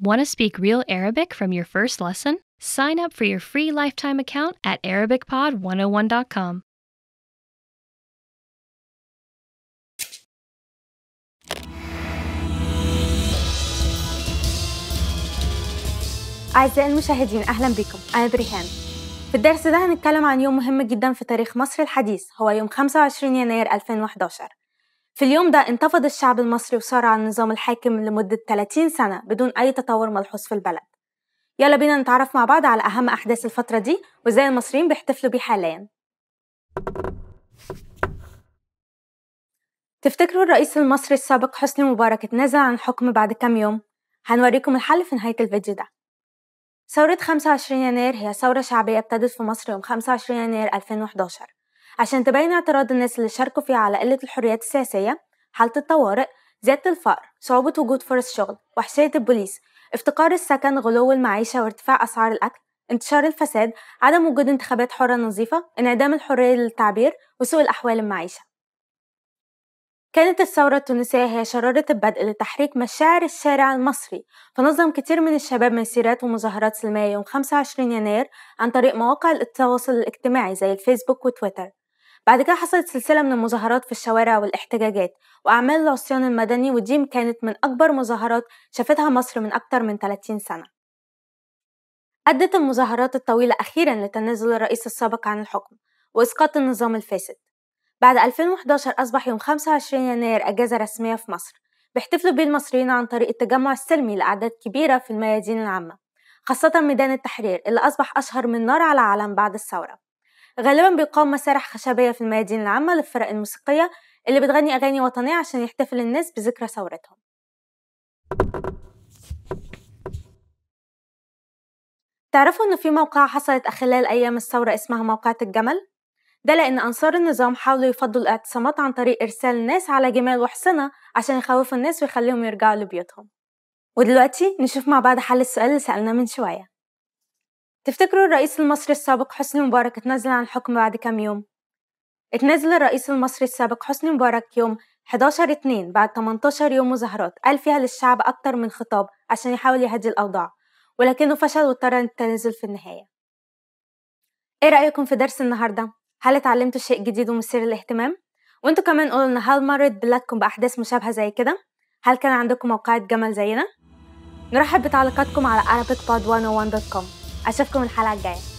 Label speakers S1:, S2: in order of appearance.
S1: Want to speak real Arabic from your first lesson? Sign up for your free lifetime account at ArabicPod101.com.
S2: أعزائي المشاهدين أهلا بكم أنا بريهان في الدرس ده هنتكلم عن يوم مهم جدا في تاريخ مصر الحديث هو يوم 25 يناير 2011 في اليوم ده انتفض الشعب المصري وصار على النظام الحاكم لمدة 30 سنة بدون أي تطور ملحوظ في البلد. يلا بينا نتعرف مع بعض على أهم أحداث الفترة دي وإزاي المصريين بيحتفلوا بيه حاليا. تفتكروا الرئيس المصري السابق حسني مبارك اتنازل عن الحكم بعد كام يوم؟ هنوريكم الحل في نهاية الفيديو ده. ثورة 25 يناير هي ثورة شعبية ابتدت في مصر يوم 25 يناير 2011 عشان تبين اعتراض الناس اللي شاركوا فيها على قلة الحريات السياسية حالة الطوارئ زيادة الفقر صعوبة وجود فرص شغل وحشية البوليس افتقار السكن غلو المعيشة وارتفاع أسعار الأكل انتشار الفساد عدم وجود انتخابات حرة نظيفة انعدام الحرية للتعبير وسوء الأحوال المعيشة. كانت الثورة التونسية هي شرارة البدء لتحريك مشاعر الشارع المصري فنظم كتير من الشباب مسيرات ومظاهرات سلمية يوم 25 يناير عن طريق مواقع التواصل الاجتماعي زي الفيسبوك وتويتر. بعد كده حصلت سلسلة من المظاهرات في الشوارع والاحتجاجات وأعمال العصيان المدني ودي كانت من أكبر مظاهرات شافتها مصر من أكتر من 30 سنة. أدت المظاهرات الطويلة أخيرا لتنازل الرئيس السابق عن الحكم وإسقاط النظام الفاسد. بعد 2011 أصبح يوم 25 يناير أجازة رسمية في مصر بيحتفلوا بيه المصريين عن طريق التجمع السلمي لأعداد كبيرة في الميادين العامة خاصة ميدان التحرير اللي أصبح أشهر من نار على علم بعد الثورة. غالبا بيقام مسارح خشبية في الميادين العامة للفرق الموسيقية اللي بتغني أغاني وطنية عشان يحتفل الناس بذكرى ثورتهم. تعرفوا إن في موقعة حصلت خلال أيام الثورة اسمها موقعة الجمل؟ ده لأن أنصار النظام حاولوا يفضوا الاعتصامات عن طريق إرسال الناس على جمال وحصنة عشان يخوفوا الناس ويخليهم يرجعوا لبيوتهم. ودلوقتي نشوف مع بعض حل السؤال اللي سألناه من شوية. تفتكروا الرئيس المصري السابق حسني مبارك اتنازل عن الحكم بعد كام يوم؟ اتنازل الرئيس المصري السابق حسني مبارك يوم 11 2 بعد 18 يوم مظاهرات قال فيها للشعب أكتر من خطاب عشان يحاول يهدي الأوضاع ولكنه فشل واضطر التنازل في النهاية إيه رأيكم في درس النهاردة؟ هل اتعلمتوا شيء جديد ومثير للاهتمام؟ وانتوا كمان قولوا لنا هل مرت بلادكم بأحداث مشابهة زي كده؟ هل كان عندكم موقعة جمل زينا؟ نرحب بتعليقاتكم على arabicpod101.com أشوفكم الحلقة الجاية.